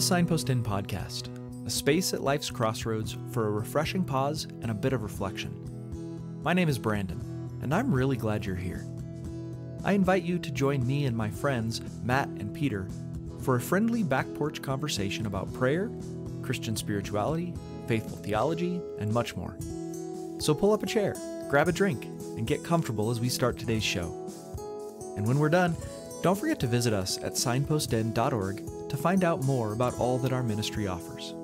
The Signpost Inn podcast, a space at life's crossroads for a refreshing pause and a bit of reflection. My name is Brandon, and I'm really glad you're here. I invite you to join me and my friends, Matt and Peter, for a friendly back porch conversation about prayer, Christian spirituality, faithful theology, and much more. So pull up a chair, grab a drink, and get comfortable as we start today's show. And when we're done, don't forget to visit us at signpostinn.org to find out more about all that our ministry offers.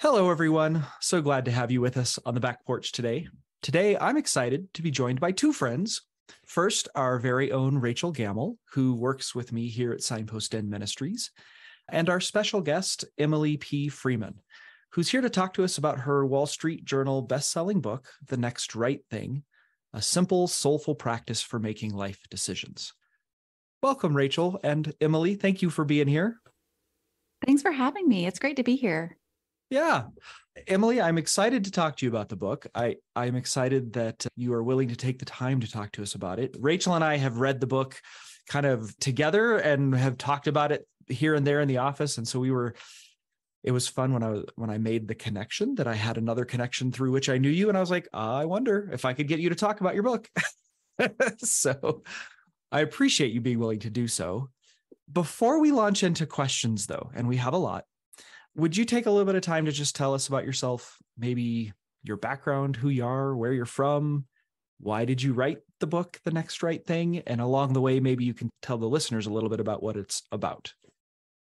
Hello, everyone. So glad to have you with us on the back porch today. Today, I'm excited to be joined by two friends. First, our very own Rachel Gamble, who works with me here at Signpost Inn Ministries, and our special guest, Emily P. Freeman, who's here to talk to us about her Wall Street Journal best-selling book, The Next Right Thing, a simple, soulful practice for making life decisions. Welcome, Rachel and Emily. Thank you for being here. Thanks for having me. It's great to be here. Yeah. Emily, I'm excited to talk to you about the book. I, I'm excited that you are willing to take the time to talk to us about it. Rachel and I have read the book kind of together and have talked about it here and there in the office. And so we were, it was fun when I was, when I made the connection that I had another connection through which I knew you. And I was like, ah, I wonder if I could get you to talk about your book. so I appreciate you being willing to do so. Before we launch into questions, though, and we have a lot, would you take a little bit of time to just tell us about yourself, maybe your background, who you are, where you're from, why did you write the book, The Next Right Thing? And along the way, maybe you can tell the listeners a little bit about what it's about.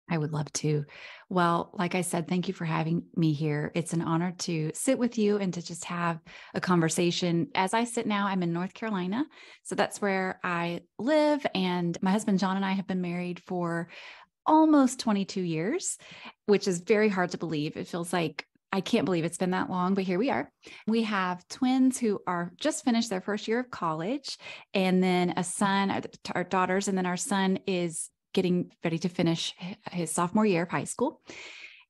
I would love to. Well, like I said, thank you for having me here. It's an honor to sit with you and to just have a conversation. As I sit now, I'm in North Carolina. So that's where I live. And my husband, John, and I have been married for almost 22 years, which is very hard to believe. It feels like I can't believe it's been that long, but here we are. We have twins who are just finished their first year of college, and then a son, our daughters, and then our son is getting ready to finish his sophomore year of high school.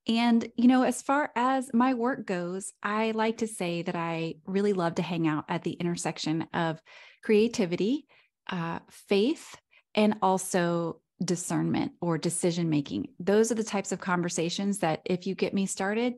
And, you know, as far as my work goes, I like to say that I really love to hang out at the intersection of creativity, uh, faith, and also discernment or decision making. Those are the types of conversations that if you get me started,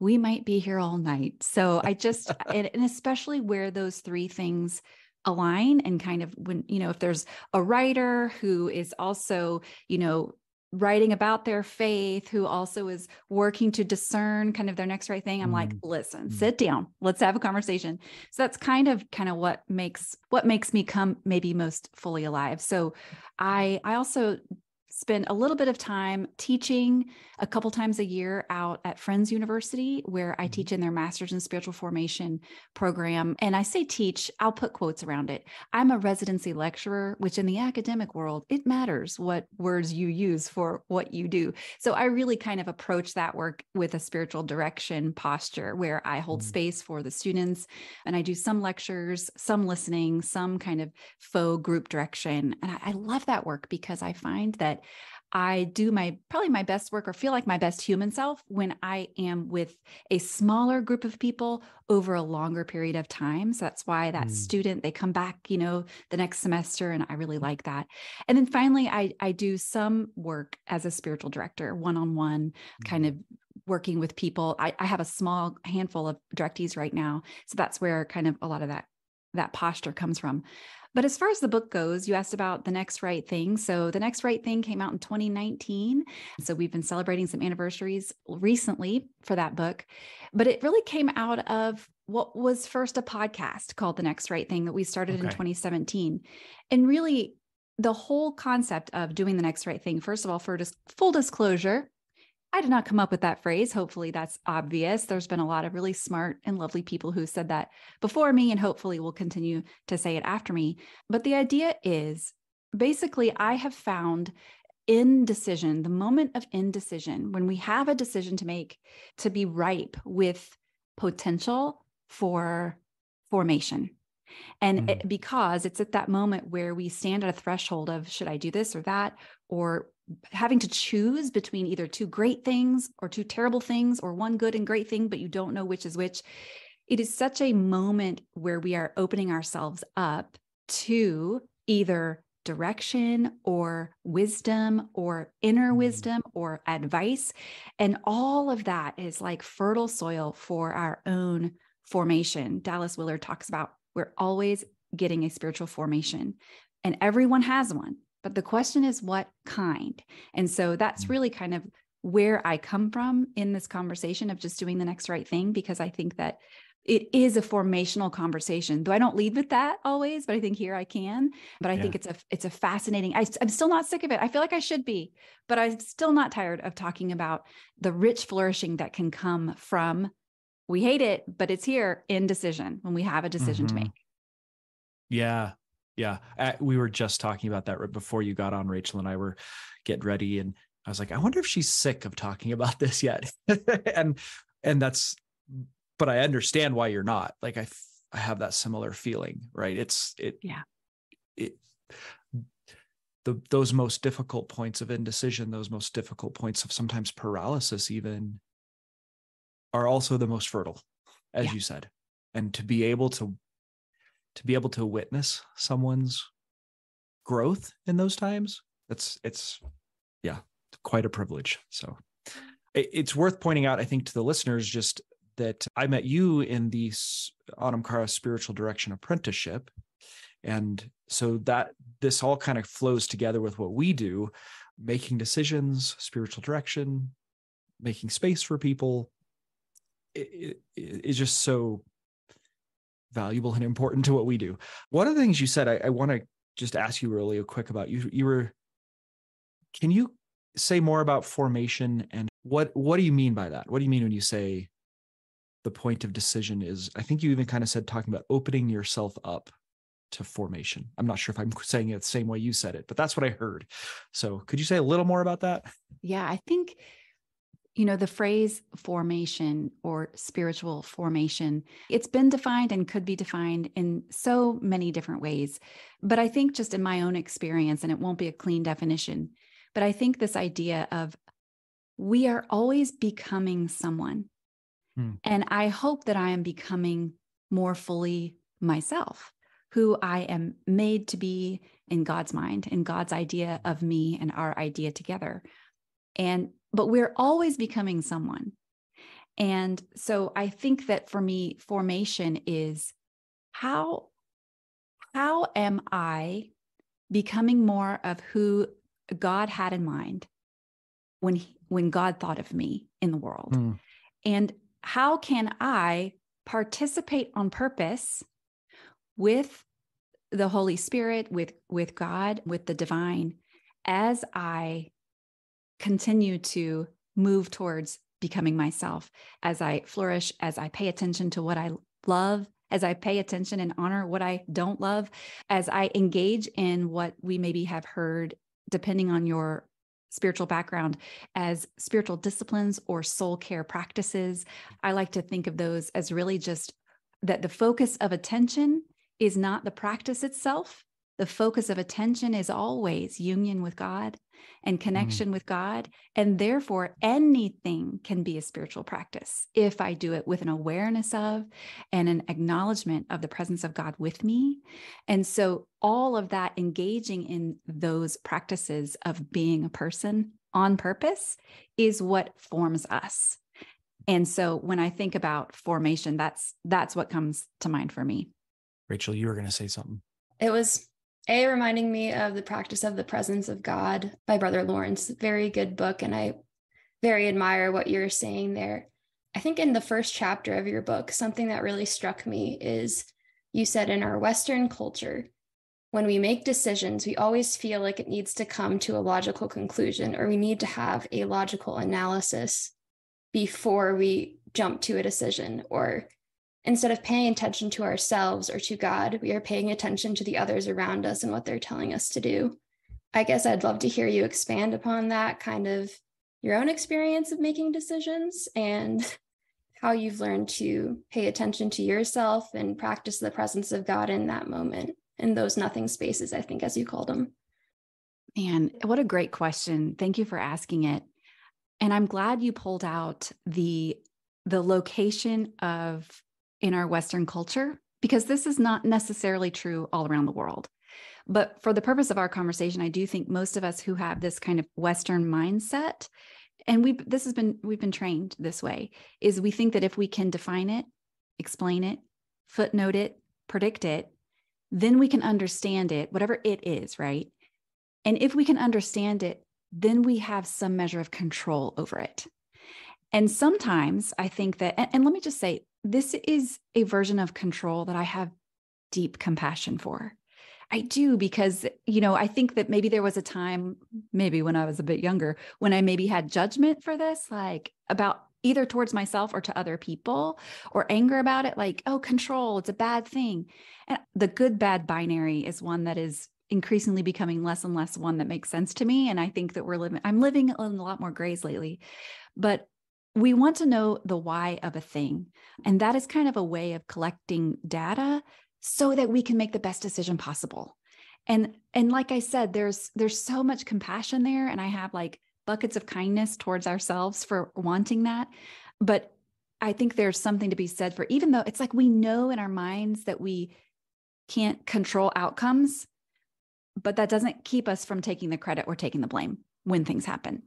we might be here all night. So I just, and, and especially where those three things align and kind of when, you know, if there's a writer who is also, you know, writing about their faith who also is working to discern kind of their next right thing i'm mm. like listen mm. sit down let's have a conversation so that's kind of kind of what makes what makes me come maybe most fully alive so i i also spend a little bit of time teaching a couple times a year out at Friends University, where I mm-hmm. teach in their Master's in Spiritual Formation program. And I say teach, I'll put quotes around it. I'm a residency lecturer, which in the academic world, it matters what words you use for what you do. So I really kind of approach that work with a spiritual direction posture where I hold mm-hmm. space for the students and I do some lectures, some listening, some kind of faux group direction. And I, I love that work because I find that I do my probably my best work or feel like my best human self when I am with a smaller group of people over a longer period of time. So that's why that mm. student they come back, you know, the next semester and I really like that. And then finally I I do some work as a spiritual director, one-on-one mm. kind of working with people. I, I have a small handful of directees right now. So that's where kind of a lot of that that posture comes from. But as far as the book goes, you asked about The Next Right Thing. So, The Next Right Thing came out in 2019. So, we've been celebrating some anniversaries recently for that book. But it really came out of what was first a podcast called The Next Right Thing that we started okay. in 2017. And really, the whole concept of doing the next right thing, first of all, for just full disclosure, I did not come up with that phrase. Hopefully, that's obvious. There's been a lot of really smart and lovely people who said that before me, and hopefully will continue to say it after me. But the idea is basically, I have found indecision, the moment of indecision, when we have a decision to make, to be ripe with potential for formation. And mm. it, because it's at that moment where we stand at a threshold of should I do this or that? or having to choose between either two great things or two terrible things or one good and great thing, but you don't know which is which. It is such a moment where we are opening ourselves up to either direction or wisdom or inner mm-hmm. wisdom or advice. And all of that is like fertile soil for our own formation. Dallas Willard talks about we're always getting a spiritual formation, and everyone has one. But the question is, what kind? And so that's mm. really kind of where I come from in this conversation of just doing the next right thing, because I think that it is a formational conversation though i don't lead with that always but i think here i can but i yeah. think it's a it's a fascinating I, i'm still not sick of it i feel like i should be but i'm still not tired of talking about the rich flourishing that can come from we hate it but it's here in decision when we have a decision mm-hmm. to make yeah yeah uh, we were just talking about that right before you got on rachel and i were getting ready and i was like i wonder if she's sick of talking about this yet and and that's but I understand why you're not. Like I, I have that similar feeling, right? It's it, yeah, it, the those most difficult points of indecision, those most difficult points of sometimes paralysis, even, are also the most fertile, as yeah. you said, and to be able to, to be able to witness someone's growth in those times, that's it's, yeah, quite a privilege. So it's worth pointing out, I think, to the listeners, just that I met you in the Anam Cara Spiritual Direction Apprenticeship. And so that this all kind of flows together with what we do, making decisions, spiritual direction, making space for people. It, it, it's just so valuable and important to what we do. One of the things you said, I, I want to just ask you really quick about you. You were, can you say more about formation and what what do you mean by that? What do you mean when you say the point of decision is i think you even kind of said talking about opening yourself up to formation i'm not sure if i'm saying it the same way you said it but that's what i heard so could you say a little more about that yeah i think you know the phrase formation or spiritual formation it's been defined and could be defined in so many different ways but i think just in my own experience and it won't be a clean definition but i think this idea of we are always becoming someone Hmm. And I hope that I am becoming more fully myself, who I am made to be in God's mind, in God's idea of me and our idea together. And, but we're always becoming someone. And so I think that for me, formation is how, how am I becoming more of who God had in mind when, he, when God thought of me in the world? Mm. And how can I participate on purpose with the Holy Spirit, with, with God, with the divine, as I continue to move towards becoming myself, as I flourish, as I pay attention to what I love, as I pay attention and honor what I don't love, as I engage in what we maybe have heard, depending on your spiritual background as spiritual disciplines or soul care practices. I like to think of those as really just that the focus of attention is not the practice itself. The focus of attention is always union with God and mm. connection mm. with God. And therefore, anything can be a spiritual practice if I do it with an awareness of and an acknowledgement of the presence of God with me. And so, all of that engaging in those practices of being a person on purpose is what forms us. And so when I think about formation, that's that's what comes to mind for me. Rachel, you were going to say something. It was a reminding me of the practice of the presence of God by Brother Lawrence. Very good book. And I very admire what you're saying there. I think in the first chapter of your book, something that really struck me is you said in our Western culture, when we make decisions, we always feel like it needs to come to a logical conclusion or we need to have a logical analysis before we jump to a decision or Instead of paying attention to ourselves or to God, we are paying attention to the others around us and what they're telling us to do. I guess I'd love to hear you expand upon that kind of your own experience of making decisions and how you've learned to pay attention to yourself and practice the presence of God in that moment, in those nothing spaces, I think, as you called them. And what a great question. Thank you for asking it. And I'm glad you pulled out the the location of in our western culture because this is not necessarily true all around the world. But for the purpose of our conversation, I do think most of us who have this kind of western mindset and we this has been we've been trained this way is we think that if we can define it, explain it, footnote it, predict it, then we can understand it, whatever it is, right? And if we can understand it, then we have some measure of control over it. And sometimes I think that, and, and, let me just say, this is a version of control that I have deep compassion for. I do because, you know, I think that maybe there was a time, maybe when I was a bit younger, when I maybe had judgment for this, like about either towards myself or to other people, or anger about it, like, oh, control, it's a bad thing. And the good bad binary is one that is increasingly becoming less and less one that makes sense to me. And I think that we're living, I'm living in a lot more grays lately. But we want to know the why of a thing. And that is kind of a way of collecting data so that we can make the best decision possible. And and like I said, there's there's so much compassion there. And I have like buckets of kindness towards ourselves for wanting that. But I think there's something to be said for even though it's like we know in our minds that we can't control outcomes, but that doesn't keep us from taking the credit or taking the blame when things happen.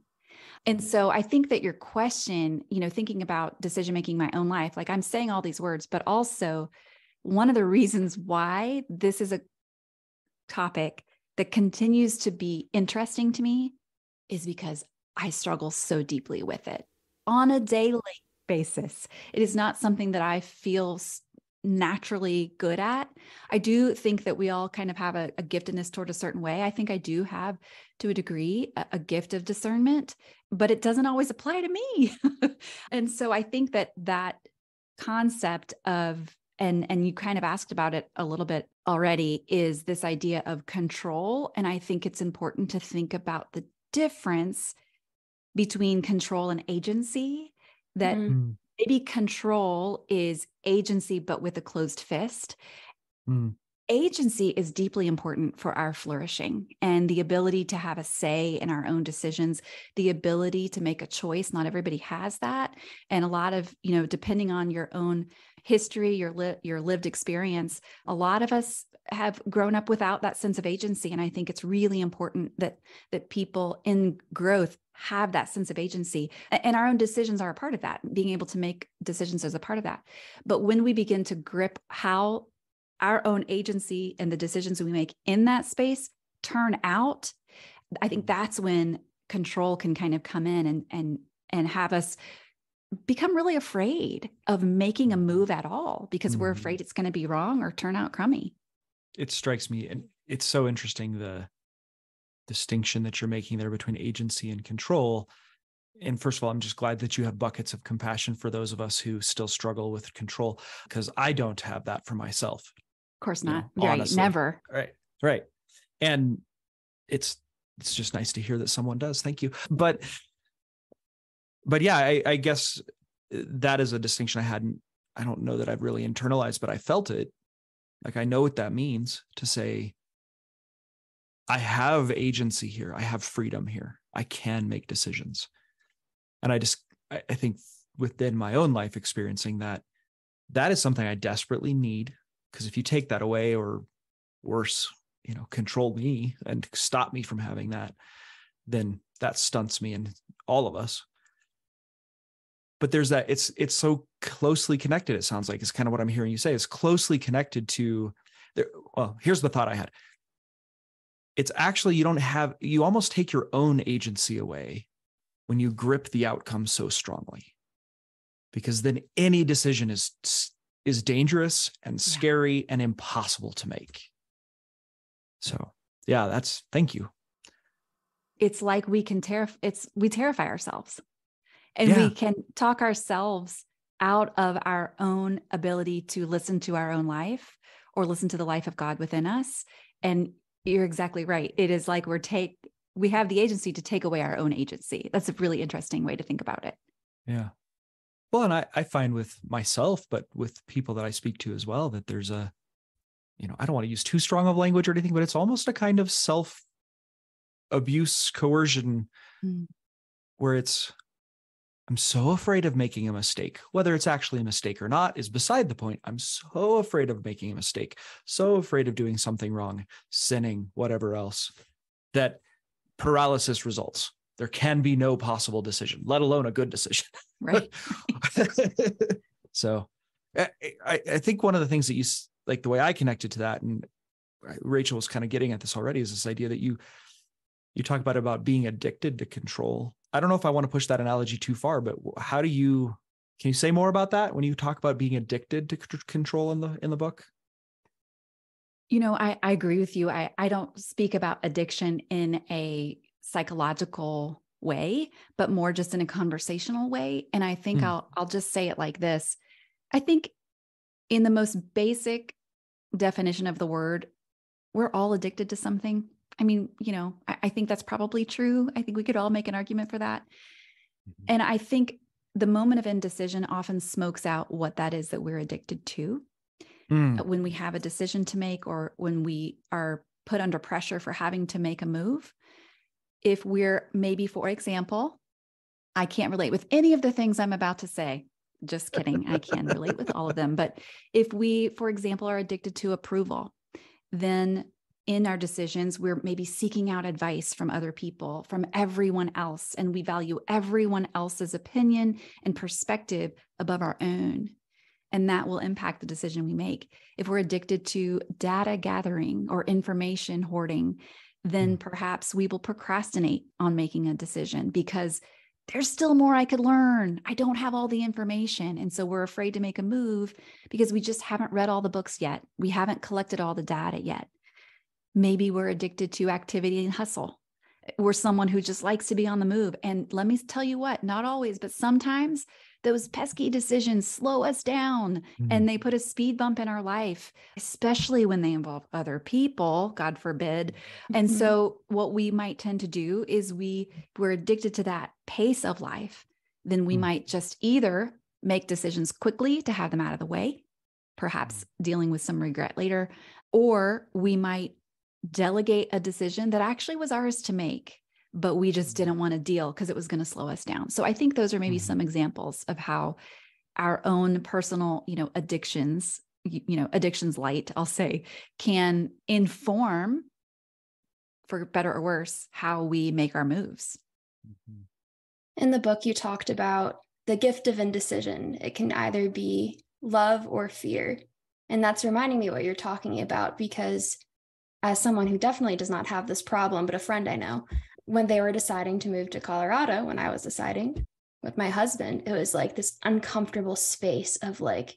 And so I think that your question, you know, thinking about decision making my own life, like I'm saying all these words, but also one of the reasons why this is a topic that continues to be interesting to me is because I struggle so deeply with it on a daily basis. It is not something that I feel naturally good at. I do think that we all kind of have a, a, giftedness toward a certain way. I think I do have, to a degree, a, a gift of discernment, but it doesn't always apply to me. and so I think that that concept of and and you kind of asked about it a little bit already is this idea of control and i think it's important to think about the difference between control and agency that mm maybe control is agency, but with a closed fist. Mm. Agency is deeply important for our flourishing and the ability to have a say in our own decisions, the ability to make a choice. Not everybody has that. And a lot of, you know, depending on your own history, your li- your lived experience, a lot of us have grown up without that sense of agency and I think it's really important that that people in growth have that sense of agency and our own decisions are a part of that being able to make decisions as a part of that but when we begin to grip how our own agency and the decisions we make in that space turn out i think that's when control can kind of come in and and and have us become really afraid of making a move at all because mm-hmm. we're afraid it's going to be wrong or turn out crummy it strikes me and it's so interesting the distinction that you're making there between agency and control. And first of all, I'm just glad that you have buckets of compassion for those of us who still struggle with control because I don't have that for myself. Of course not. You know, right. Never. Right. Right. And it's it's just nice to hear that someone does. Thank you. But but yeah, I, I guess uh, that is a distinction I hadn't, I don't know that I've really internalized, but I felt it. Like I know what that means to say, I have agency here. I have freedom here. I can make decisions. And I just, I, I think within my own life experiencing that, that is something I desperately need. Because if you take that away or worse, you know, control me and stop me from having that, then that stunts me and all of us. But there's that, it's it's so closely connected, it sounds like, is kind of what I'm hearing you say. It's closely connected to there. Well, here's the thought I had it's actually you don't have you almost take your own agency away when you grip the outcome so strongly because then any decision is is dangerous and scary yeah. and impossible to make so yeah that's thank you it's like we can terrify it's we terrify ourselves and yeah. we can talk ourselves out of our own ability to listen to our own life or listen to the life of god within us and you're exactly right. It is like we're take we have the agency to take away our own agency. That's a really interesting way to think about it. Yeah. Well, and I, I find with myself, but with people that I speak to as well, that there's a, you know, I don't want to use too strong of language or anything, but it's almost a kind of self abuse, coercion, Mm. where it's, I'm so afraid of making a mistake. Whether it's actually a mistake or not is beside the point. I'm so afraid of making a mistake, so afraid of doing something wrong, sinning, whatever else, that paralysis results. There can be no possible decision, let alone a good decision. Right. so I, I, think one of the things that you like the way I connected to that, and Rachel was kind of getting at this already, is this idea that you you talk about about being addicted to control. I don't know if I want to push that analogy too far, but how do you can you say more about that when you talk about being addicted to control in the in the book? You know, I, I agree with you. I, I don't speak about addiction in a psychological way, but more just in a conversational way. And I think Mm. I'll I'll just say it like this. I think in the most basic definition of the word, we're all addicted to something. I mean, you know, I, I think that's probably true. I think we could all make an argument for that. And I think the moment of indecision often smokes out what that is that we're addicted to Mm, when we have a decision to make or when we are put under pressure for having to make a move. If we're maybe, for example, I can't relate with any of the things I'm about to say. Just kidding. I can relate with all of them. But if we, for example, are addicted to approval, then in our decisions, we're maybe seeking out advice from other people, from everyone else, and we value everyone else's opinion and perspective above our own and that will impact the decision we make. If we're addicted to data gathering or information hoarding, then mm. perhaps we will procrastinate on making a decision because there's still more I could learn. I don't have all the information. And so we're afraid to make a move because we just haven't read all the books yet. We haven't collected all the data yet. Maybe we're addicted to activity and hustle. We're someone who just likes to be on the move. And let me tell you what, not always, but sometimes those pesky decisions slow us down mm, and they put a speed bump in our life, especially when they involve other people, God forbid. And Mhm. so what we might tend to do is we we're addicted to that pace of life, then we Mm. might just either make decisions quickly to have them out of the way, perhaps dealing with some regret later, or we might delegate a decision that actually was ours to make but we just didn't want to deal because it was going to slow us down. So I think those are maybe Mhm. some examples of how our own personal, you know, addictions, you, you know, addictions light, I'll say, can inform for better or worse how we make our moves. mhm. In the book, you talked about the gift of indecision. It can either be love or fear. And that's reminding me what you're talking about because, as someone who definitely does not have this problem, but a friend I know, when they were deciding to move to Colorado, when I was deciding with my husband, it was like this uncomfortable space of like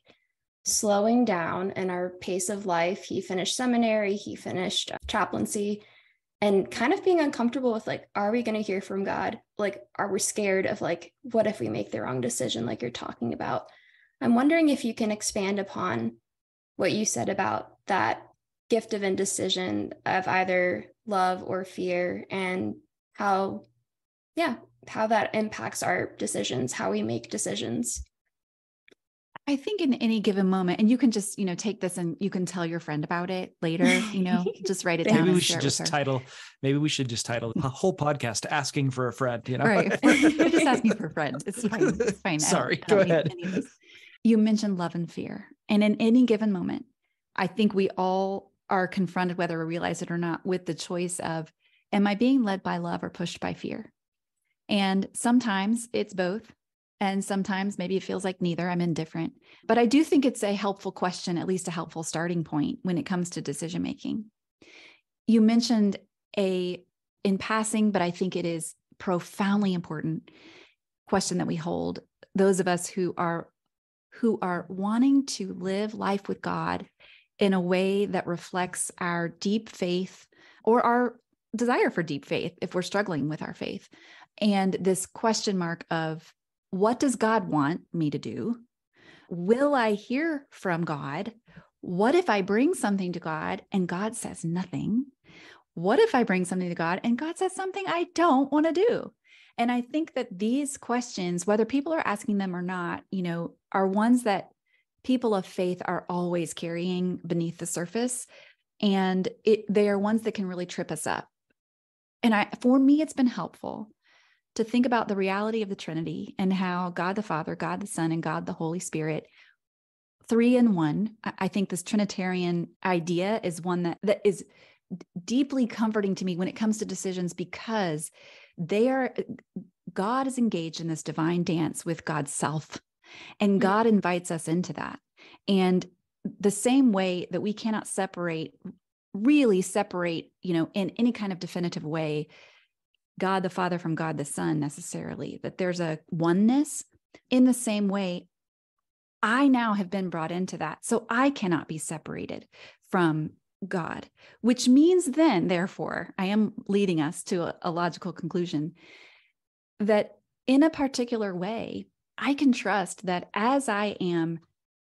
slowing down in our pace of life. He finished seminary, he finished uh, chaplaincy, and kind of being uncomfortable with like are we going to hear from god like are we scared of like what if we make the wrong decision like you're talking about i'm wondering if you can expand upon what you said about that gift of indecision of either love or fear and how yeah how that impacts our decisions how we make decisions I think in any given moment, and you can just, you know, take this and you can tell your friend about it later, you know, just write it down. Maybe we should just title. Maybe we should just title the whole podcast "Asking for a Friend." You know, Right. We're just asking for a friend. It's fine. It's fine. Sorry, go ahead. any of this. You mentioned love and fear. And in any given moment, I think we all are confronted, whether we realize it or not, with the choice of am I being led by love or pushed by fear? And sometimes it's both. And sometimes maybe it feels like neither. I'm indifferent. But I do think it's a helpful question, at least a helpful starting point when it comes to decision making. You mentioned a in passing, but I think it is profoundly important question that we hold those of us who are who are wanting to live life with God in a way that reflects our deep faith or our desire for deep faith if we're struggling with our faith and this question mark of what does God want me to do will I hear from God what if I bring something to God and God says nothing what if I bring something to God and God says something I don't want to do? And I think that these questions, whether people are asking them or not, you know, are ones that people of faith are always carrying beneath the surface. And it, they are ones that can really trip us up. And I for me it's been helpful to think about the reality of the Trinity and how God the Father, God the Son, and God the Holy Spirit, three in one. I think this Trinitarian idea is one that that is deeply comforting to me when it comes to decisions because they are God is engaged in this divine dance with God's self. And mm. God invites us into that. And the same way that we cannot separate, really separate, you know, in any kind of definitive way, God the Father from God the Son necessarily, that there's a oneness. In the same way, I now have been brought into that. So I cannot be separated from God, which means then, therefore, I am leading us to a, a logical conclusion that in a particular way, I can trust that as I am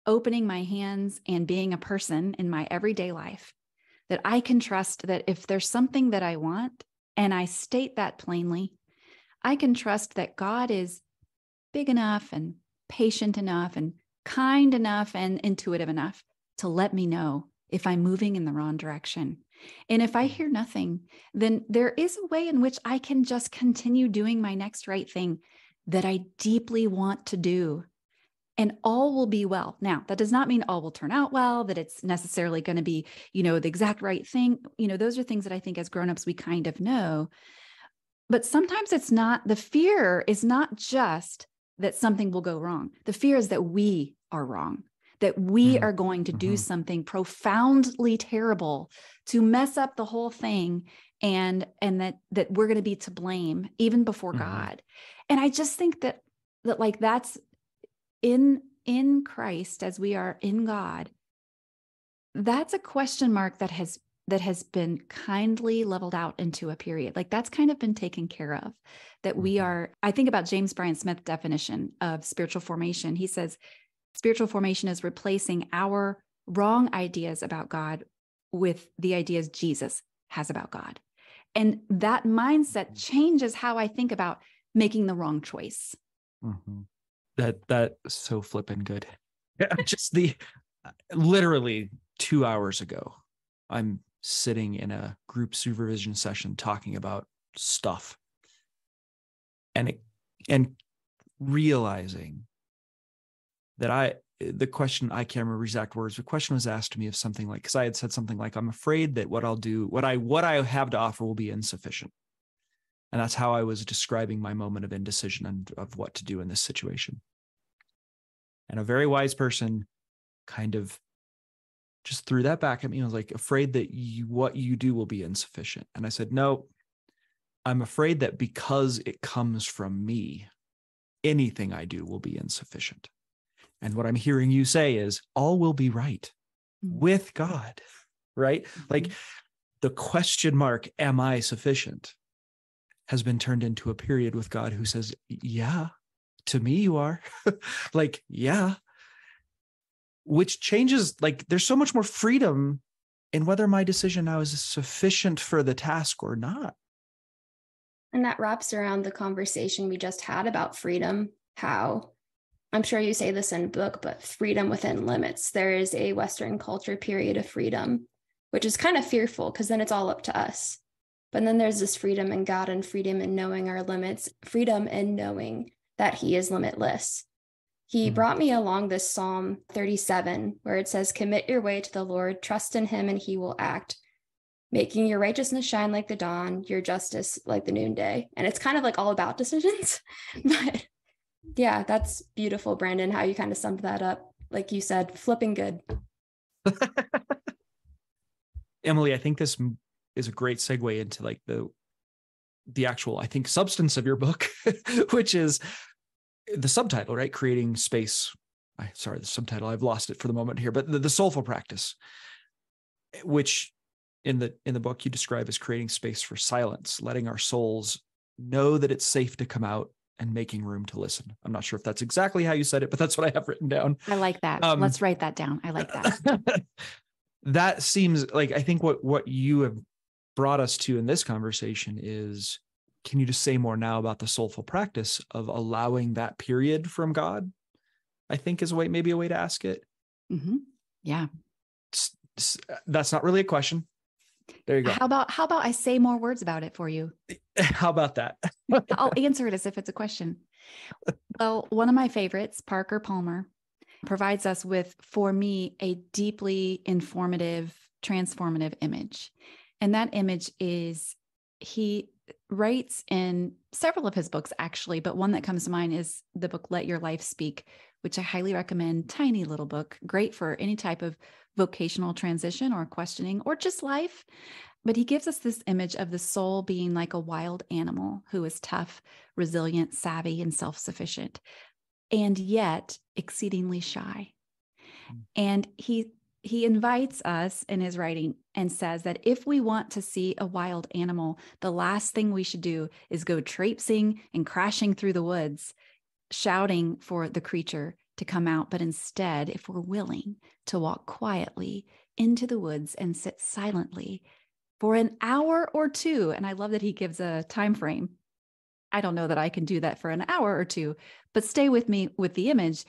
opening my hands and being a person in my everyday life, that I can trust that if there's something that I want and I state that plainly, I can trust that God is big enough and patient enough and kind enough and intuitive enough to let me know if I'm moving in the wrong direction. And if I mm. hear nothing, then there is a way in which I can just continue doing my next right thing that I deeply want to do. And all will be well. Now, that does not mean all will turn out well, that it's necessarily going to be, you know, the exact right thing. You know, those are things that I think as grown-ups we kind of know. But sometimes it's not the fear is not just that something will go wrong. The fear is that we are wrong that we mm-hmm. are going to do mm-hmm. something profoundly terrible to mess up the whole thing and and that that we're going to be to blame even before mm-hmm. god and i just think that that like that's in in christ as we are in god that's a question mark that has that has been kindly leveled out into a period like that's kind of been taken care of that we mm-hmm. are i think about james bryan smith definition of spiritual formation he says spiritual formation is replacing our wrong ideas about God with the ideas Jesus has about God. And that mindset changes how I think about making the wrong choice. Mm-hmm. That that so flipping good. Just the literally two hours ago, I'm sitting in a group supervision session talking about stuff, and it, and realizing that I the question I can't remember exact words. The question was asked to me of something like because I had said something like I'm afraid that what I'll do, what I what I have to offer will be insufficient. And that's how I was describing my moment of indecision and of what to do in this situation. And a very wise person kind of just threw that back at me. I was like, afraid that you, what you do will be insufficient. And I said, no, I'm afraid that because it comes from me, anything I do will be insufficient. And what I'm hearing you say is all will be right mm-hmm. with God, right? Mm-hmm. Like the question mark, am I sufficient? Has been turned into a period with God who says, yeah, to me you are. like, yeah. Which changes, like, there's so much more freedom in whether my decision now is sufficient for the task or not. And that wraps around the conversation we just had about freedom, how I'm sure you say this in book, but freedom within limits. There is a Western culture period of freedom, which is kind of fearful because then it's all up to us. But then there's this freedom in God and freedom in knowing our limits, freedom in knowing that He is limitless. He mm-hmm. brought me along this Psalm 37, where it says, Commit your way to the Lord, trust in Him, and He will act, making your righteousness shine like the dawn, your justice like the noonday. And it's kind of like all about decisions, but yeah, that's beautiful, Brandon, how you kind of summed that up. Like you said, flipping good. Emily, I think this is a great segue into like the the actual, I think, substance of your book, which is the subtitle, right? Creating space. I sorry, the subtitle, I've lost it for the moment here, but the, the soulful practice, which in the in the book you describe as creating space for silence, letting our souls know that it's safe to come out and making room to listen. I'm not sure if that's exactly how you said it, but that's what I have written down. I like that. Um, Let's write that down. I like that. that seems like I think what what you have brought us to in this conversation is can you just say more now about the soulful practice of allowing that period from God? I think is a way, maybe a way to ask it. Mm-hmm. Yeah. That's not really a question. There you go. How about how about I say more words about it for you? How about that? I'll answer it as if it's a question. Well, one of my favorites, Parker Palmer, provides us with, for me, a deeply informative, transformative image. And that image is he writes in several of his books, actually, but one that comes to mind is the book Let Your Life Speak, which I highly recommend. Tiny little book, great for any type of vocational transition or questioning or just life. But he gives us this image of the soul being like a wild animal who is tough, resilient, savvy, and self sufficient, and yet exceedingly shy. Mm. And he he invites us in his writing and says that if we want to see a wild animal, the last thing we should do is go traipsing and crashing through the woods, shouting for the creature to come out. But instead, if we're willing to walk quietly into the woods and sit silently for an hour or two, and I love that he gives a time frame. I don't know that I can do that for an hour or two, but stay with me with the image.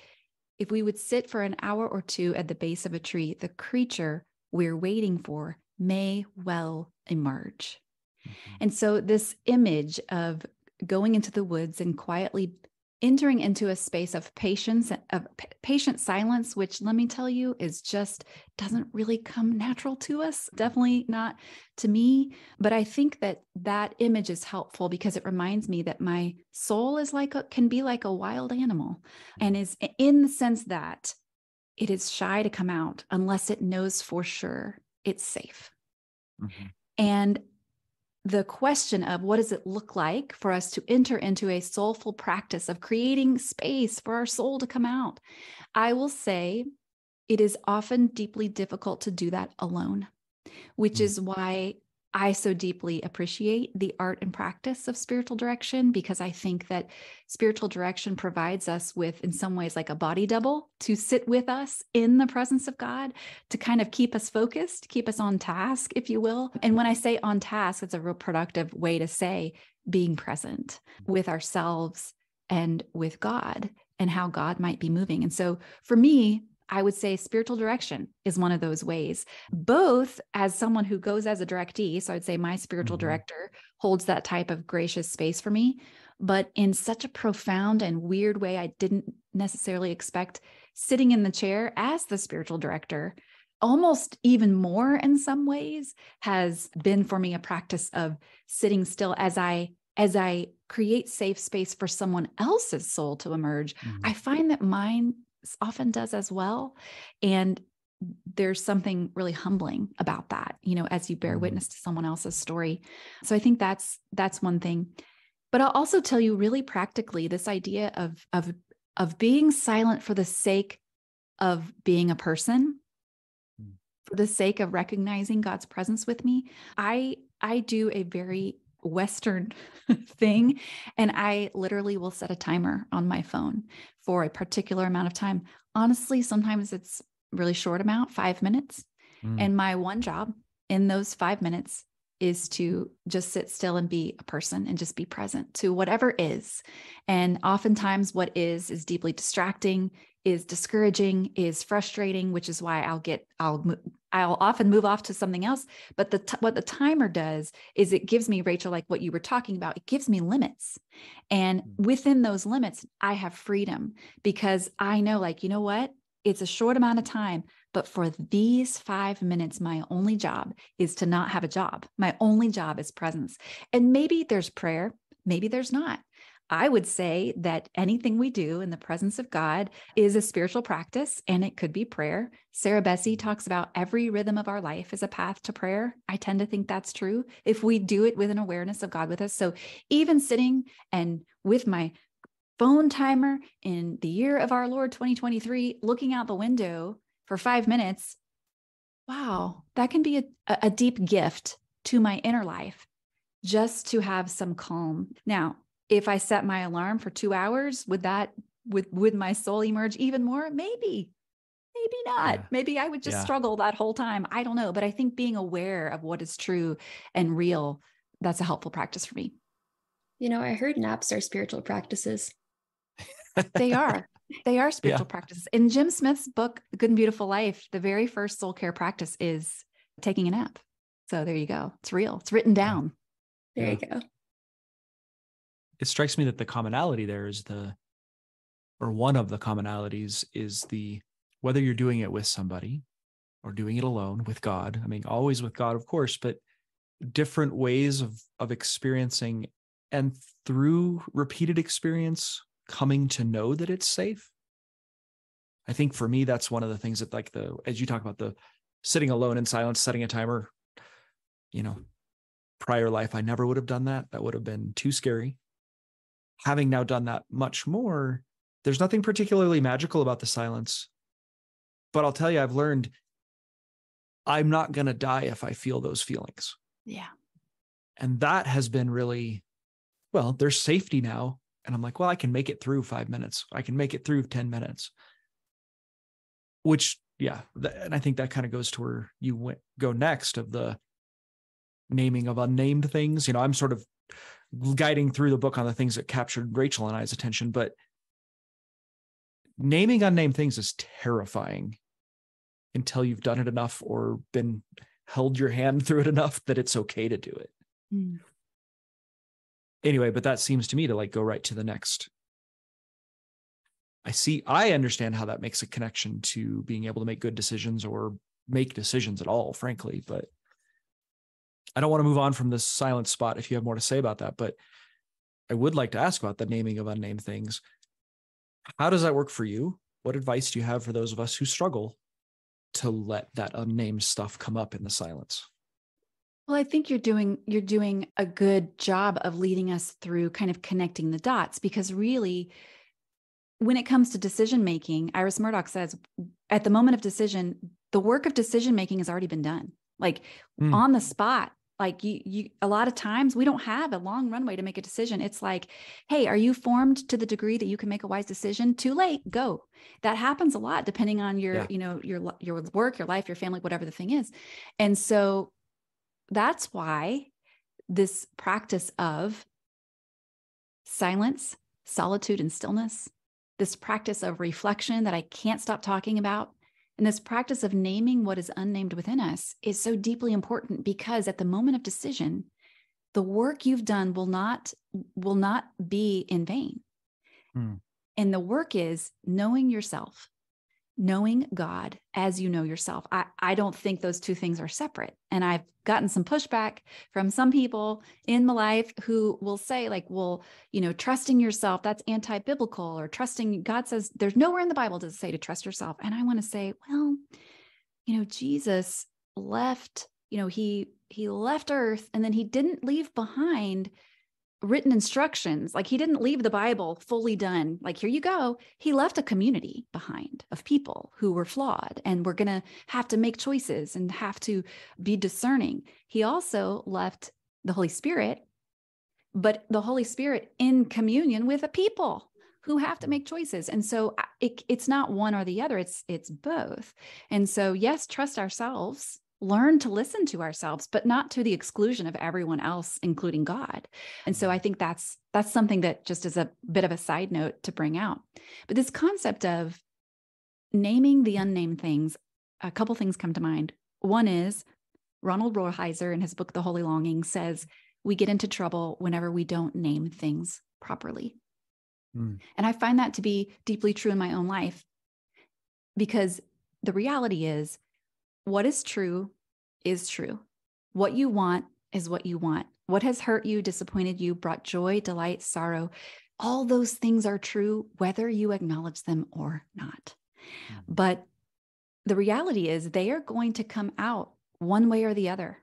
If we would sit for an hour or two at the base of a tree, the creature we're waiting for may well emerge. Mm-hmm. And so, this image of going into the woods and quietly entering into a space of patience of patient silence which let me tell you is just doesn't really come natural to us definitely not to me but i think that that image is helpful because it reminds me that my soul is like a, can be like a wild animal and is in the sense that it is shy to come out unless it knows for sure it's safe mm-hmm. and the question of what does it look like for us to enter into a soulful practice of creating space for our soul to come out, I will say it is often deeply difficult to do that alone, which mm. is why I so deeply appreciate the art and practice of spiritual direction because I think that spiritual direction provides us with, in some ways, like a body double to sit with us in the presence of God, to kind of keep us focused, keep us on task, if you will. And when I say on task, it's a real productive way to say being present with ourselves and with God and how God might be moving. And so for me, I would say spiritual direction is one of those ways, both as someone who goes as a directee. So I'd say my spiritual mm-hmm. director holds that type of gracious space for me, but in such a profound and weird way, I didn't necessarily expect sitting in the chair as the spiritual director. Almost even more in some ways has been for me a practice of sitting still as I as I create safe space for someone else's soul to emerge. Mm-hmm. I find that mine often does as well. And there's something really humbling about that, you know, as you bear mm-hmm. witness to someone else's story. So I think that's that's one thing. But I'll also tell you really practically this idea of of of being silent for the sake of being a person mm. for the sake of recognizing God's presence with me. I I do a very Western thing. And I literally will set a timer on my phone for a particular amount of time. Honestly, sometimes it's really short amount, five minutes. Mm. And my one job in those five minutes is to just sit still and be a person and just be present to whatever is. And oftentimes, what is is deeply distracting, is discouraging, is frustrating, which is why I'll get, I'll, I'll often move off to something else. But the, t- what the timer does is it gives me, Rachel, like what you were talking about, it gives me limits. And mm. within those limits, I have freedom because I know, like, you know what? It's a short amount of time, but for these five minutes, my only job is to not have a job. My only job is presence. And maybe there's prayer, maybe there's not. I would say that anything we do in the presence of God is a spiritual practice and it could be prayer. Sarah mm-hmm. talks about every rhythm of our life is a path to prayer. I tend to think that's true if we do it with an awareness of God with us. So even sitting and with my phone timer in the year of our Lord 2023, looking out the window for five minutes, wow, that can be a, a deep gift to my inner life just to have some calm. Now, if I set my alarm for two hours, would that would would my soul emerge even more? Maybe, maybe not. Yeah. Maybe I would just yeah. struggle that whole time. I don't know. But I think being aware of what is true and real, that's a helpful practice for me. You know, I heard naps are spiritual practices. they are. They are spiritual yeah. practices. In Jim Smith's book, Good and Beautiful Life, the very first soul care practice is taking a nap. So there you go. It's real. It's written down. There you go. It strikes me that the commonality there is the, or one of the commonalities is the whether you're doing it with somebody or doing it alone with God. I mean, always with God, of course, but different ways of of experiencing and through repeated experience coming to know that it's safe. I think for me, that's one of the things that like the as you talk about the sitting alone in silence, setting a timer, you know, prior life, I never would have done that. That would have been too scary. Having now done that much more, there's nothing particularly magical about the silence. But I'll tell you, I've learned I'm not going to die if I feel those feelings. Yeah. And that has been really, well, there's safety now. And I'm like, well, I can make it through five minutes. I can make it through 10 minutes. Which, yeah. th- And I think that kind of goes to where you went, go next of the naming of unnamed things. You know, I'm sort of guiding through the book on the things that captured Rachel and I's attention, but naming unnamed things is terrifying until you've done it enough or been held your hand through it enough that it's okay to do it. Mm. Anyway, but that seems to me to like go right to the next. I see, I understand how that makes a connection to being able to make good decisions or make decisions at all, frankly, but I don't want to move on from this silent spot if you have more to say about that, but I would like to ask about the naming of unnamed things. How does that work for you? What advice do you have for those of us who struggle to let that unnamed stuff come up in the silence? Well, I think you're doing you're doing a good job of leading us through kind of connecting the dots because really when it comes to decision making, Iris Murdoch says at the moment of decision, the work of decision making has already been done. Like Mm. on the spot, like you you a lot of times we don't have a long runway to make a decision. It's like, "Hey, are you formed to the degree that you can make a wise decision? Too late, go." That happens a lot depending on your, Yeah. you know, your your work, your life, your family, whatever the thing is. And so that's why this practice of silence, solitude, and stillness, this practice of reflection that I can't stop talking about, and this practice of naming what is unnamed within us is so deeply important because at the moment of decision, the work you've done will not will not be in vain. Hmm. And the work is knowing yourself, knowing God as you know yourself. I, I don't think those two things are separate. And I've gotten some pushback from some people in my life who will say, like, well, you know, trusting yourself, that's anti biblical, or trusting God says there's nowhere in the Bible does it say to trust yourself. And I want to say, well, you know, Jesus left, you know, he he left earth and then he didn't leave behind written instructions. Like he didn't leave the Bible fully done. Like, here you go. He left a community behind of people who were flawed and were going to have to make choices and have to be discerning. He also left the Holy Spirit, but the Holy Spirit in communion with a people who have to make choices. And so it, it's not one or the other, it's it's both. And so yes, trust ourselves learn to listen to ourselves but not to the exclusion of everyone else including god. And so i think that's that's something that just is a bit of a side note to bring out. But this concept of naming the unnamed things a couple things come to mind. One is ronald rolheiser in his book the holy longing says we get into trouble whenever we don't name things properly. Hmm. and i find that to be deeply true in my own life because the reality is what is true is true. What you want is what you want. What has hurt you, disappointed you, brought joy, delight, sorrow, all those things are true, whether you acknowledge them or not. Mhm. But the reality is they are going to come out one way or the other.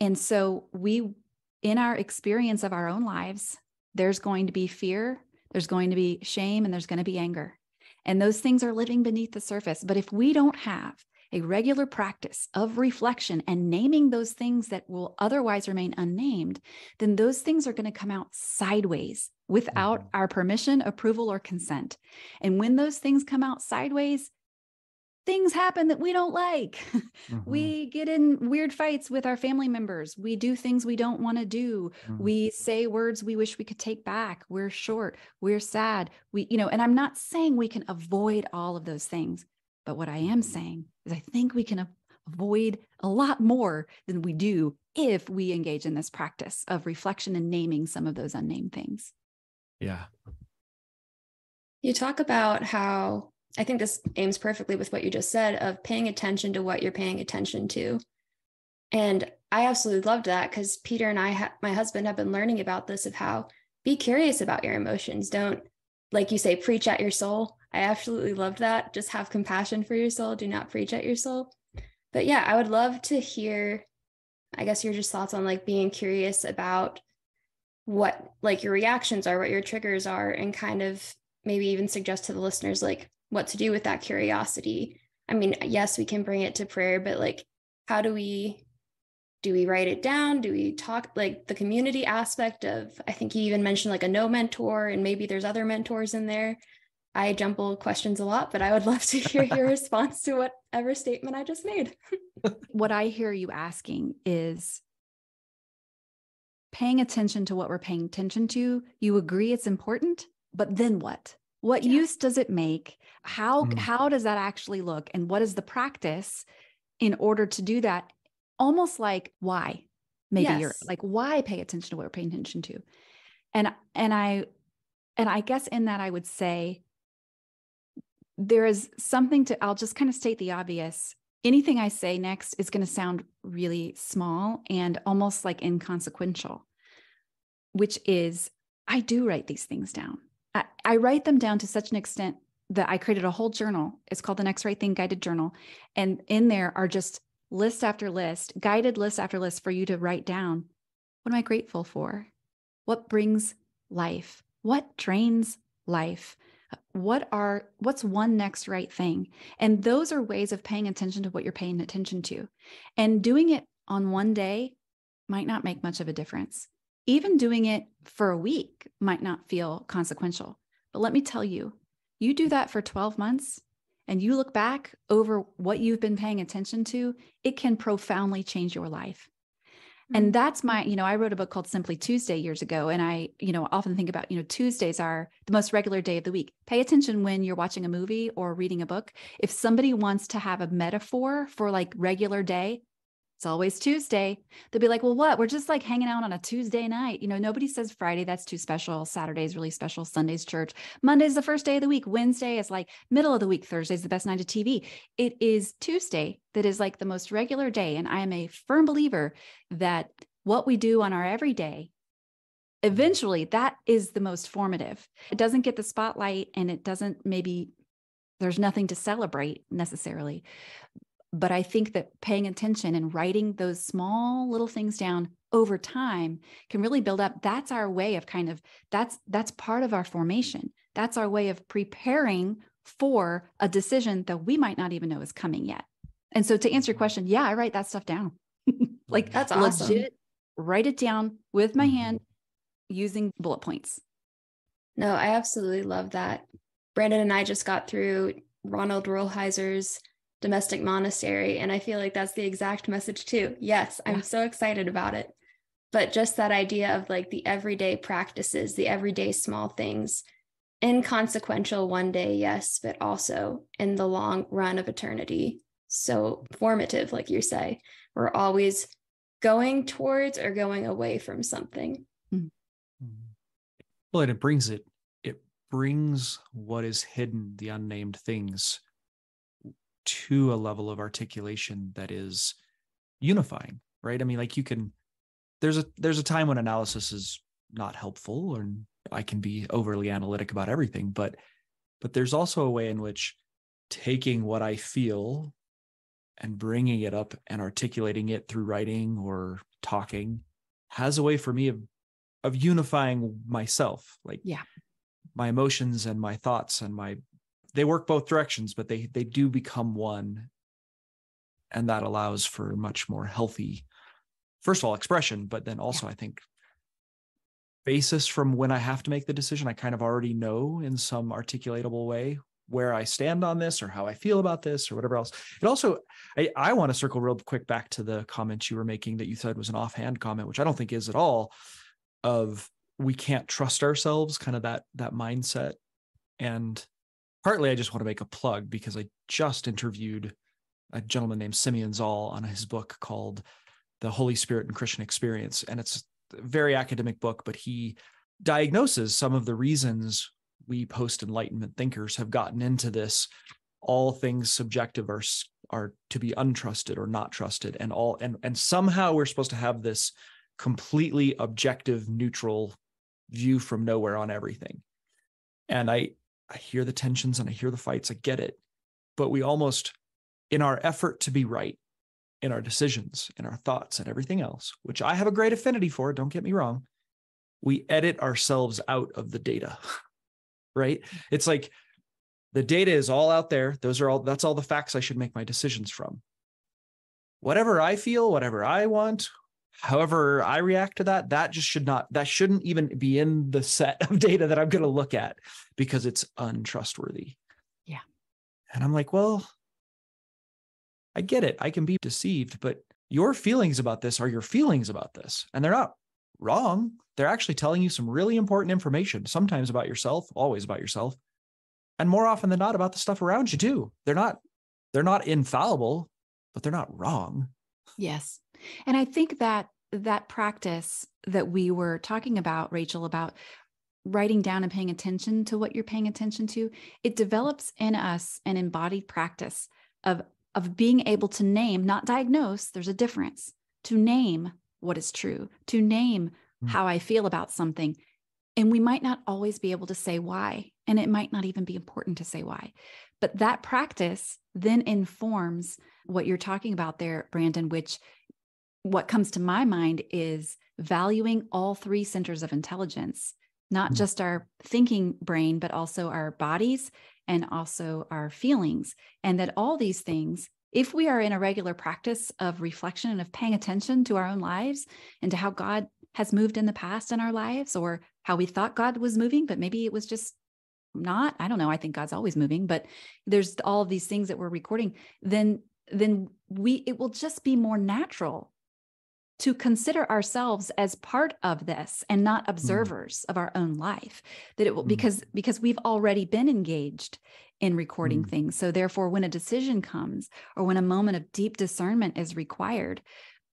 And so we, in our experience of our own lives, there's going to be fear, there's going to be shame, and there's going to be anger. And those things are living beneath the surface. But if we don't have a regular practice of reflection and naming those things that will otherwise remain unnamed, then those things are going to come out sideways without Mhm. our permission, approval, or consent. And when those things come out sideways, things happen that we don't like. Mhm. We get in weird fights with our family members. We do things we don't want to do. Mhm. We say words we wish we could take back. We're short. We're sad. We, you know, and I'm not saying we can avoid all of those things. But what I am saying is, I think we can avoid a lot more than we do if we engage in this practice of reflection and naming some of those unnamed things. Yeah. You talk about how I think this aims perfectly with what you just said of paying attention to what you're paying attention to. And I absolutely loved that because Peter and I, ha- my husband, have been learning about this of how be curious about your emotions. Don't, like you say, preach at your soul. I absolutely loved that. Just have compassion for your soul. Do not preach at your soul. But yeah, I would love to hear, I guess, your just thoughts on like being curious about what like your reactions are, what your triggers are, and kind of maybe even suggest to the listeners like what to do with that curiosity. I mean, yes, we can bring it to prayer, but like, how do we do we write it down do we talk like the community aspect of i think you even mentioned like a no mentor and maybe there's other mentors in there i jumble questions a lot but i would love to hear your response to whatever statement i just made. What i hear you asking is paying attention to what we're paying attention to. You agree it's important but then what? What yeah. use does it make? How mm. how does that actually look? And what is the practice in order to do that? Almost like why? Maybe yes. you're like why pay attention to what we're paying attention to? And and i and i guess in that i would say there is something to i'll just kind of state the obvious anything i say next is going to sound really small and almost like inconsequential which is i do write these things down I, I write them down to such an extent that i created a whole journal it's called the next right thing guided journal and in there are just list after list, guided list after list for you to write down what am I grateful for? What brings life? What drains life? What are what's one next right thing? And those are ways of paying attention to what you're paying attention to. And doing it on one day might not make much of a difference. Even doing it for a week might not feel consequential. But let me tell you, you do that for 12 months, and you look back over what you've been paying attention to, it can profoundly change your life. Mm-hmm. And that's my, you know, I wrote a book called Simply Tuesday years ago. And I, you know, often think about, you know, Tuesdays are the most regular day of the week. Pay attention when you're watching a movie or reading a book. If somebody wants to have a metaphor for like regular day, it's always Tuesday. They'll be like, well, what? We're just like hanging out on a Tuesday night. You know, nobody says Friday, that's too special. Saturday's really special. Sunday's church. Monday's the first day of the week. Wednesday is like middle of the week. Thursday's the best night of TV. It is Tuesday that is like the most regular day. And I am a firm believer that what we do on our everyday, eventually that is the most formative. It doesn't get the spotlight and it doesn't maybe, there's nothing to celebrate necessarily but I think that paying attention and writing those small little things down over time can really build up. That's our way of kind of that's that's part of our formation. That's our way of preparing for a decision that we might not even know is coming yet. And so to answer your question, yeah, I write that stuff down. like that's awesome. legit write it down with my hand mm-hmm. using bullet points. No, I absolutely love that. Brandon and I just got through Ronald Rolheiser's domestic monastery. And I feel like that's the exact message too. Yes, I'm yeah. so excited about it. But just that idea of like the everyday practices, the everyday small things, inconsequential one day, yes, but also in the long run of eternity. So formative, like you say. We're always going towards or going away from something. Mm-hmm. Well, and it brings it, it brings what is hidden, the unnamed things to a level of articulation that is unifying right? I mean like you can there's a there's a time when analysis is not helpful or i can be overly analytic about everything but but there's also a way in which taking what i feel and bringing it up and articulating it through writing or talking has a way for me of of unifying myself like yeah. my emotions and my thoughts and my they work both directions, but they they do become one, and that allows for much more healthy, first of all, expression, but then also I think basis from when I have to make the decision. I kind of already know in some articulatable way where I stand on this or how I feel about this or whatever else. It also, I, I want to circle real quick back to the comment you were making that you said was an offhand comment, which I don't think is at all of we can't trust ourselves, kind of that that mindset. And partly I just want to make a plug because I just interviewed a gentleman named Simeon Zahl on his book called The Holy Spirit and Christian Experience. And it's a very academic book, but he diagnoses some of the reasons we post enlightenment thinkers have gotten into this all things subjective are are to be untrusted or not trusted and all and and somehow we're supposed to have this completely objective neutral view from nowhere on everything and i i hear the tensions and i hear the fights i get it. But we almost in our effort to be right in our decisions in our thoughts and everything else which i have a great affinity for don't get me wrong we edit ourselves out of the data right? It's like the data is all out there. Those are all that's all the facts i should make my decisions from. Whatever i feel whatever i want however i react to that that just should not that shouldn't even be in the set of data that i'm going to look at because it's untrustworthy. Yeah. And i'm like well i get it. I can be deceived but your feelings about this are your feelings about this and they're not wrong. They're actually telling you some really important information sometimes about yourself always about yourself and more often than not about the stuff around you too. They're not they're not infallible but they're not wrong. Yes and i think that that practice that we were talking about rachel about writing down and paying attention to what you're paying attention to it develops in us an embodied practice of of being able to name not diagnose there's a difference to name what is true to name mm. how i feel about something and we might not always be able to say why and it might not even be important to say why. But that practice then informs what you're talking about there, Brandon, which what comes to my mind is valuing all three centers of intelligence, not mm-hmm. just our thinking brain, but also our bodies and also our feelings. And that all these things, if we are in a regular practice of reflection and of paying attention to our own lives and to how God has moved in the past in our lives or how we thought God was moving, but maybe it was just not i don't know i think god's always moving but there's all of these things that we're recording then then we it will just be more natural to consider ourselves as part of this and not mm. observers mm. of our own life that it will mm. because because we've already been engaged in recording mm. things so therefore when a decision comes or when a moment of deep discernment is required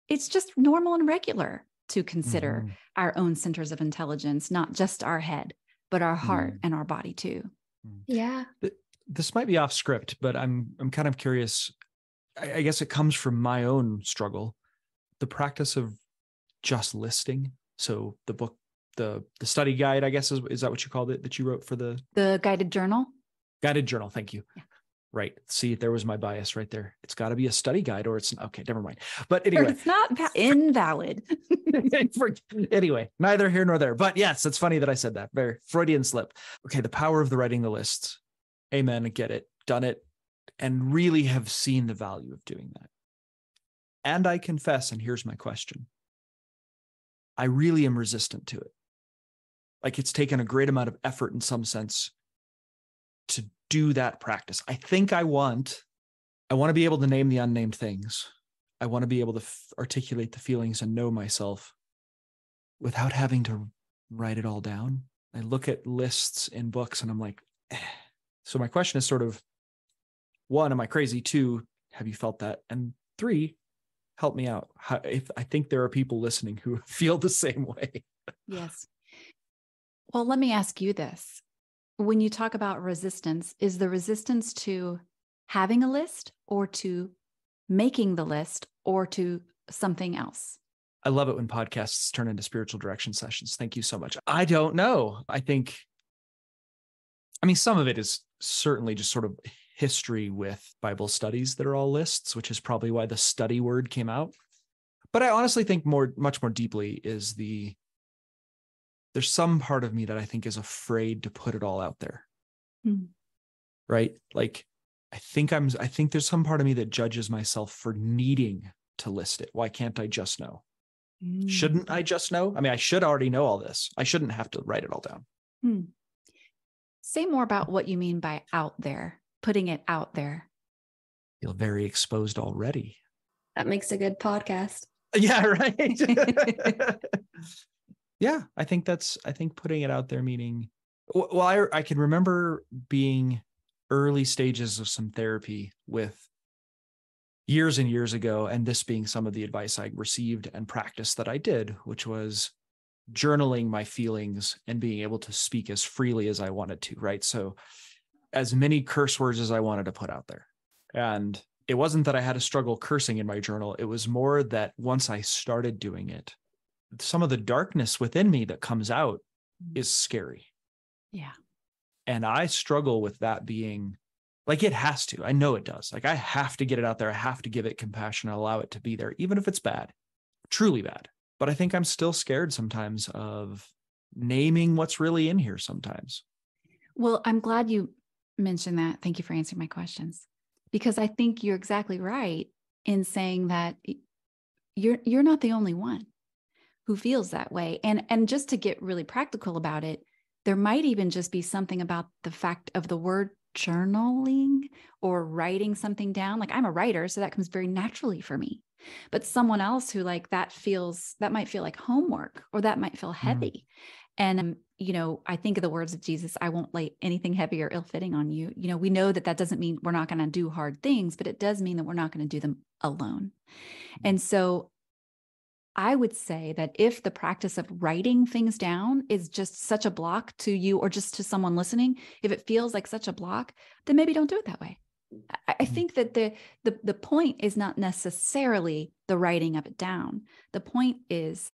it's just normal and regular to consider mm-hmm. our own centers of intelligence not just our head but our heart mm. and our body too. Mm. Yeah. This might be off script, but I'm I'm kind of curious. I, I guess it comes from my own struggle, the practice of just listing. So the book, the the study guide, I guess is is that what you called it that you wrote for the the guided journal? Guided journal. Thank you. Yeah. Right. See, there was my bias right there. It's got to be a study guide or it's okay, never mind. But anyway, it's not invalid. anyway, neither here nor there. But yes, it's funny that I said that. Very Freudian slip. Okay, the power of the writing the lists. Amen. Get it, done it, and really have seen the value of doing that. And I confess, and here's my question I really am resistant to it. Like it's taken a great amount of effort in some sense to do that practice. I think I want I want to be able to name the unnamed things. I want to be able to f- articulate the feelings and know myself without having to write it all down. I look at lists in books and I'm like, eh. so my question is sort of one, am I crazy? Two, have you felt that? And three, help me out. How, if I think there are people listening who feel the same way. Yes. Well, let me ask you this when you talk about resistance, is the resistance to having a list or to making the list or to something else? I love it when podcasts turn into spiritual direction sessions. Thank you so much. I don't know. I think, I mean, some of it is certainly just sort of history with Bible studies that are all lists, which is probably why the study word came out. But I honestly think more, much more deeply is the there's some part of me that I think is afraid to put it all out there. Mm. Right? Like I think I'm I think there's some part of me that judges myself for needing to list it. Why can't I just know? Mm. Shouldn't I just know? I mean, I should already know all this. I shouldn't have to write it all down. Hmm. Say more about what you mean by out there, putting it out there. Feel very exposed already. That makes a good podcast. Yeah, right. yeah i think that's i think putting it out there meaning well i i can remember being early stages of some therapy with years and years ago. And this being some of the advice I received and practice that I did, which was journaling my feelings and being able to speak as freely as I wanted to. Right. So, as many curse words as I wanted to put out there. And it wasn't that I had a struggle cursing in my journal. It was more that once I started doing it, some of the darkness within me that comes out mm. is scary. Yeah. And I struggle with that being like it has to. I know it does. Like I have to get it out there. I have to give it compassion and allow it to be there, even if it's bad, truly bad. But I think I'm still scared sometimes of naming what's really in here sometimes. Well, I'm glad you mentioned that. Thank you for answering my questions because I think you're exactly right in saying that you're you're not the only one who feels that way. And and just to get really practical about it, there might even just be something about the fact of the word journaling or writing something down. Like I'm a writer, so that comes very naturally for me. But someone else who like that feels that might feel like homework or that might feel mm-hmm. heavy. Mm. And um, you know, I think of the words of Jesus, I won't lay anything heavy or ill fitting on you. You know, we know that that doesn't mean we're not going to do hard things, but it does mean that we're not going to do them alone. And so I would say that if the practice of writing things down is just such a block to you or just to someone listening, if it feels like such a block, then maybe don't do it that way. I, I mm-hmm. think that the, the the point is not necessarily the writing of it down. The point is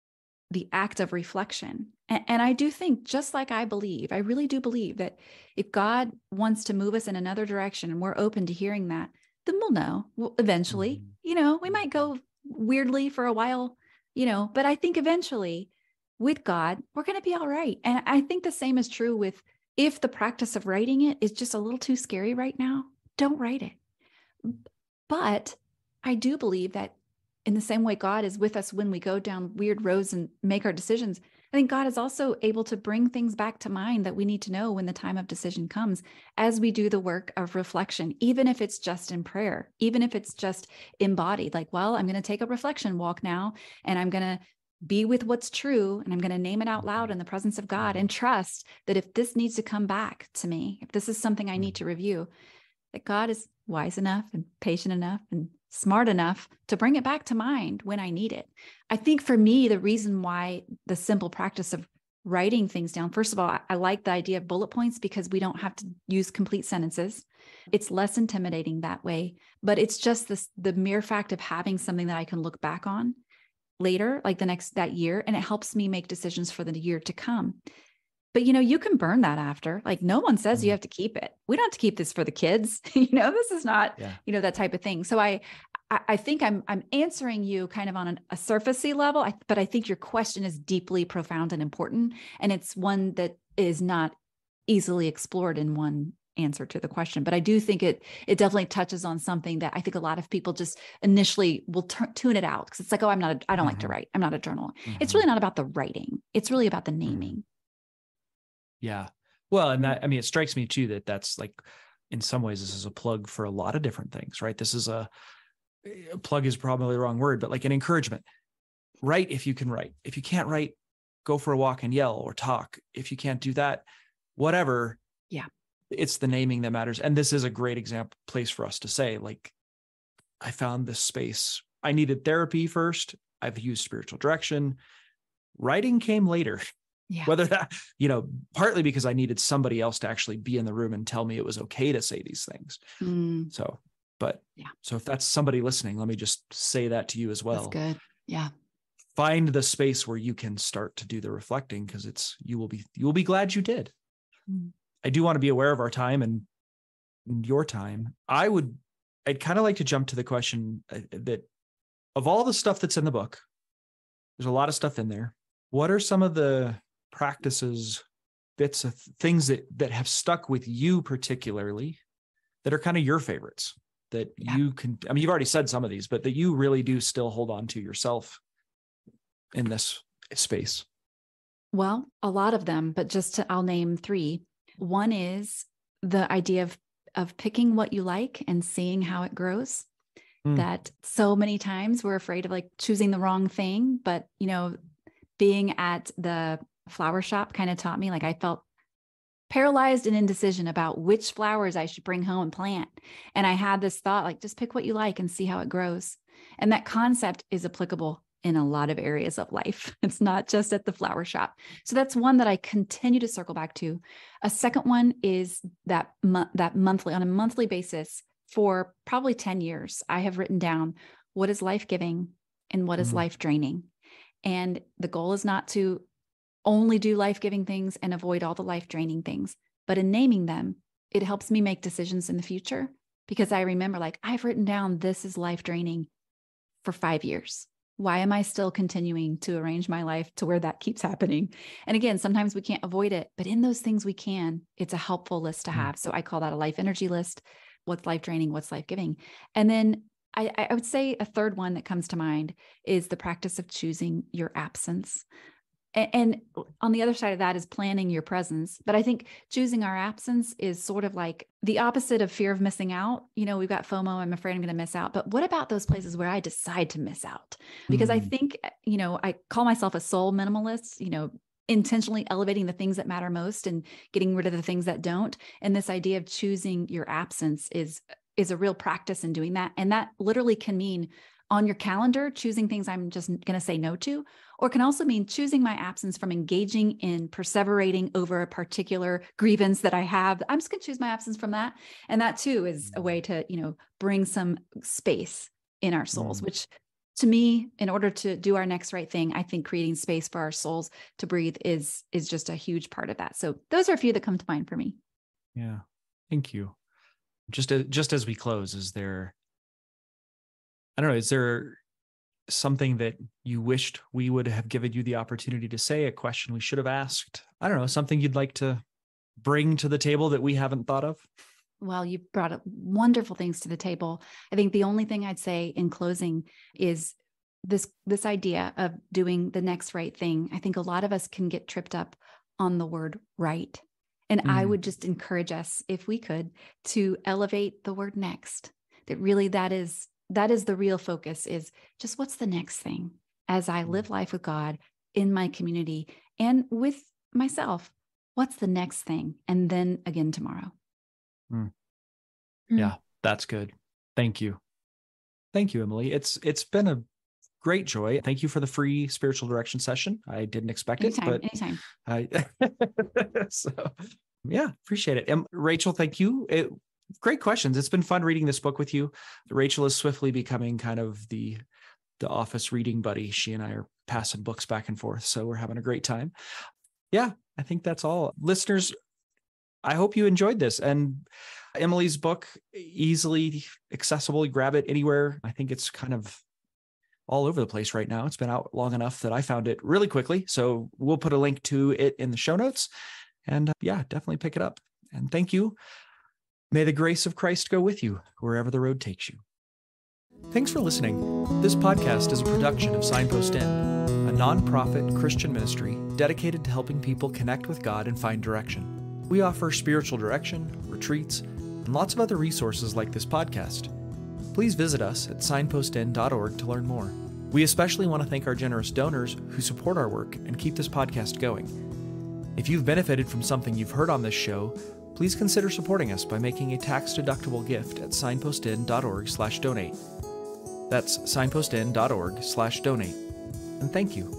the act of reflection. And, and, I do think, just like I believe, I really do believe that if God wants to move us in another direction and we're open to hearing that, then we'll know we'll, eventually. Mm-hmm. You know, we might go weirdly for a while, you know, but I think eventually with God, we're going to be all right. And I think the same is true with if the practice of writing it is just a little too scary right now, don't write it. But I do believe that in the same way God is with us when we go down weird roads and make our decisions, I think God is also able to bring things back to mind that we need to know when the time of decision comes as we do the work of reflection, even if it's just in prayer, even if it's just embodied, like, well, I'm going to take a reflection walk now and I'm going to be with what's true and I'm going to name it out loud in the presence of God and trust that if this needs to come back to me, if this is something I need to review, that God is wise enough and patient enough and smart enough to bring it back to mind when I need it. I think for me, the reason why the simple practice of writing things down, first of all, I, I, like the idea of bullet points because we don't have to use complete sentences. It's less intimidating that way, but it's just this the mere fact of having something that I can look back on later, like the next that year, and it helps me make decisions for the year to come. But you know, you can burn that after. Like no one says mm-hmm. you have to keep it. We don't have to keep this for the kids. you know, this is not, yeah. you know, that type of thing. So I I, think I'm I'm answering you kind of on an, a surfacey level, I, but I think your question is deeply profound and important, and it's one that is not easily explored in one answer to the question. But I do think it it definitely touches on something that I think a lot of people just initially will t- tune it out because it's like, oh, I'm not, a, I don't mm-hmm. like to mm-hmm. write. I'm not a journal. Mm-hmm. It's really not about the writing. It's really about the mm-hmm. naming. Yeah. Well, and that, I mean, it strikes me too that that's like, in some ways, this is a plug for a lot of different things, right? This is a, a plug is probably the wrong word, but like an encouragement. Write if you can write. If you can't write, go for a walk and yell or talk. If you can't do that, whatever. Yeah. It's the naming that matters. And this is a great example place for us to say, like, I found this space. I needed therapy first. I've used spiritual direction. Writing came later. Yeah. Whether that, you know, partly because I needed somebody else to actually be in the room and tell me it was okay to say these things. Mm. So, but yeah. So if that's somebody listening, let me just say that to you as well. That's good. Yeah. Find the space where you can start to do the reflecting because it's you will be you will be glad you did. Mm. I do want to be aware of our time and your time. I would I'd kind of like to jump to the question uh, that of all the stuff that's in the book, there's a lot of stuff in there. What are some of the practices, bits of things that that have stuck with you particularly that are kind of your favorites that yeah. you can I mean you've already said some of these, but that you really do still hold on to yourself in this space? Well, a lot of them, but just to, I'll name 3. One is the idea of of picking what you like and seeing how it grows. Mm. That so many times we're afraid of like choosing the wrong thing, but you know, being at the flower shop kind of taught me like I felt paralyzed in indecision about which flowers I should bring home and plant. And I had this thought like, just pick what you like and see how it grows. And that concept is applicable in a lot of areas of life. It's not just at the flower shop. So that's one that I continue to circle back to. A second one is that mo- that monthly on a monthly basis for probably 10 years I have written down what is life-giving and what is mm-hmm. life-draining. And the goal is not to only do life-giving things and avoid all the life-draining things, but in naming them, it helps me make decisions in the future because I remember like I've written down this is life-draining for 5 years why am I still continuing to arrange my life to where that keeps happening? And again, sometimes we can't avoid it, but in those things we can, it's a helpful list to mm. have. So I call that a life energy list. What's life draining? What's life giving? And then I, I would say a third one that comes to mind is the practice of choosing your absence and on the other side of that is planning your presence but i think choosing our absence is sort of like the opposite of fear of missing out. You know we've got fomo i'm afraid i'm going to miss out but what about those places where i decide to miss out? Because mm-hmm. i think you know i call myself a soul minimalist you know intentionally elevating the things that matter most and getting rid of the things that don't. And this idea of choosing your absence is is a real practice in doing that. And that literally can mean on your calendar, choosing things I'm just going to say no to, or can also mean choosing my absence from engaging in perseverating over a particular grievance that I have. I'm just going to choose my absence from that. And that too is a way to, you know, bring some space in our souls, mm. which to me in order to do our next right thing i think creating space for our souls to breathe is is just a huge part of that so those are a few that come to mind for me yeah thank you just as, just as we close is there I don't know, is there something that you wished we would have given you the opportunity to say, a question we should have asked? I don't know, something you'd like to bring to the table that we haven't thought of? Well, you brought up wonderful things to the table. I think the only thing I'd say in closing is this this idea of doing the next right thing. I think a lot of us can get tripped up on the word right. And mm. I would just encourage us if we could to elevate the word next. That really that is that is the real focus is just what's the next thing as I mm. live life with God in my community and with myself. What's the next thing? And then again tomorrow. Mm. Mm. Yeah, that's good. Thank you. Thank you, Emily. It's it's been a great joy. Thank you for the free spiritual direction session. I didn't expect anytime, it, but anytime. I so yeah, appreciate it. And Rachel, thank you. It great questions. It's been fun reading this book with you. Rachel is swiftly becoming kind of the the office reading buddy. She and I are passing books back and forth, so we're having a great time. Yeah, I think that's all. Listeners, I hope you enjoyed this and Emily's book easily accessible. Grab it anywhere. I think it's kind of all over the place right now. It's been out long enough that I found it really quickly. So we'll put a link to it in the show notes. And uh, yeah, definitely pick it up. And thank you May the grace of Christ go with you wherever the road takes you. Thanks for listening. This podcast is a production of Signpost Inn, a nonprofit Christian ministry dedicated to helping people connect with God and find direction. We offer spiritual direction, retreats, and lots of other resources like this podcast. Please visit us at signpostinn.org to learn more. We especially want to thank our generous donors who support our work and keep this podcast going. If you've benefited from something you've heard on this show, please consider supporting us by making a tax-deductible gift at signpostinn.org/donate. That's signpostinn.org/donate. And thank you.